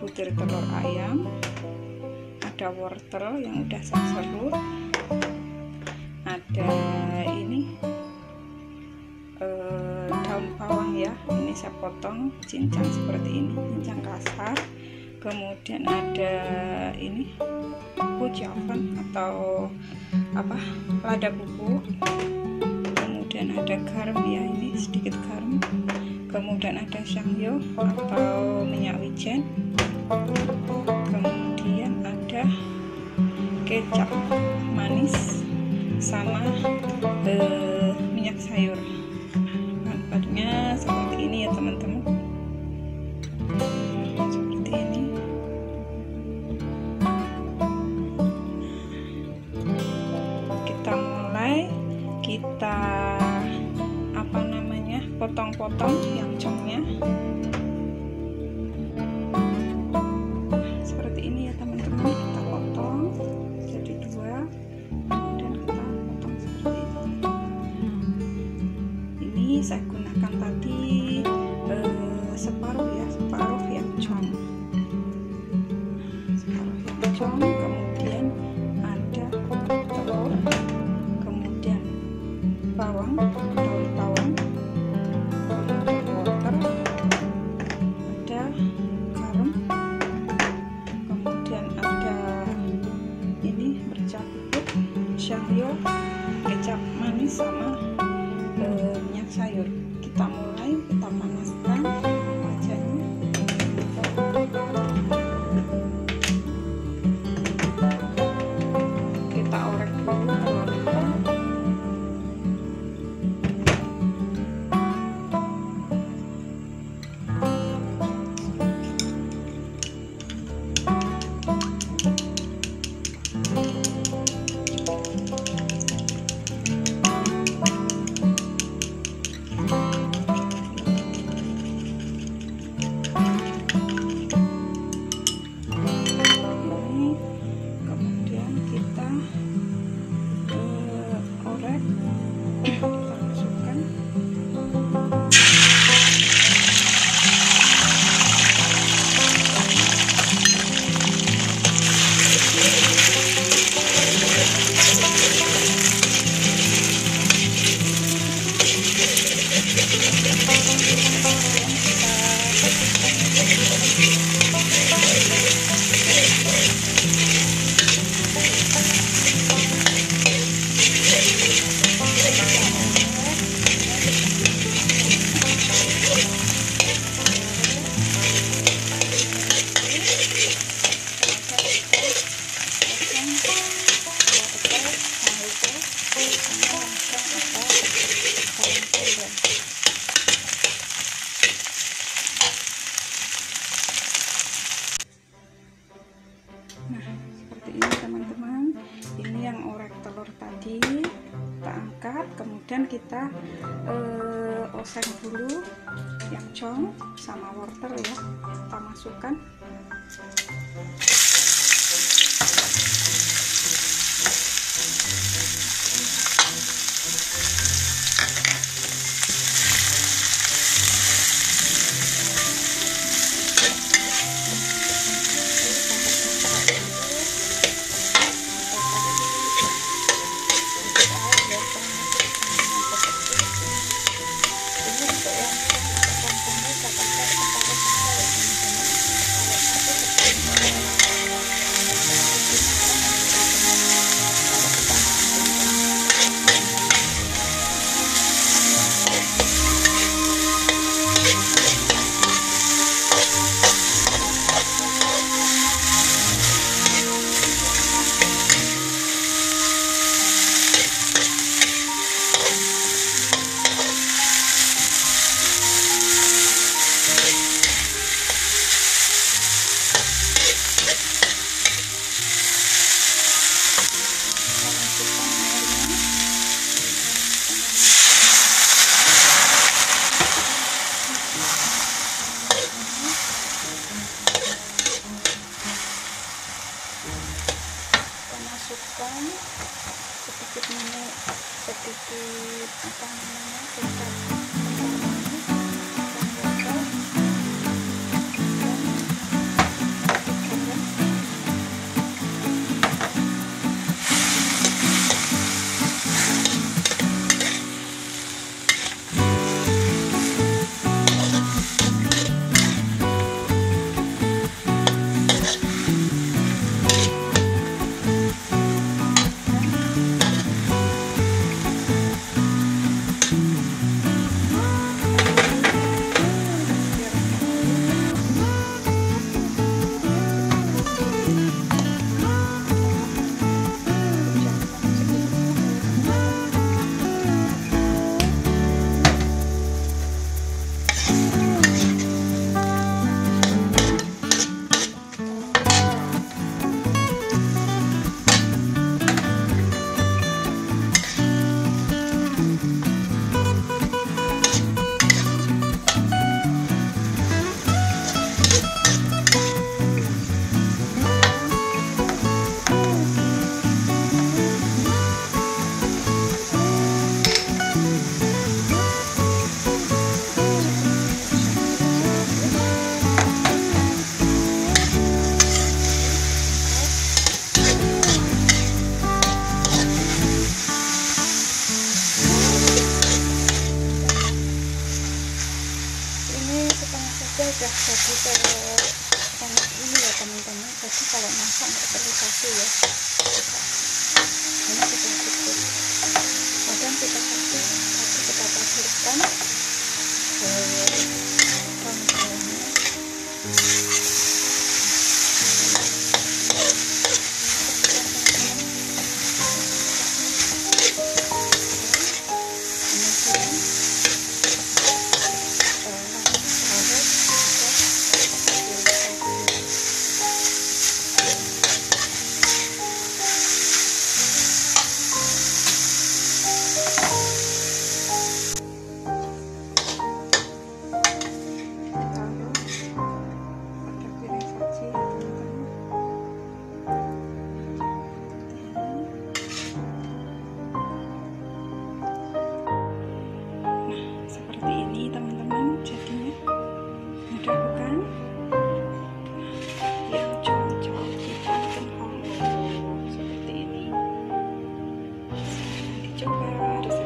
butir telur ayam ada wortel yang udah saya serut ada ini eh, daun bawang ya ini saya potong cincang seperti ini cincang kasar. Kemudian ada ini bubuk oven atau apa lada bubuk kemudian ada garam ya ini sedikit garam kemudian ada syangyo atau minyak wijen. Kemudian ada kecap manis sama eh, minyak sayur potong-potong yang congnya seperti ini ya teman-teman. Kita potong jadi dua kemudian kita potong seperti ini. Ini saya sama eh, minyak sayur. Kita mulai kemudian kita eh, oseng dulu yang cong sama wortel ya. Kita masukkan. apa namanya singkat ini kalau masak nggak perlu kasih ya. Ini kita your barrier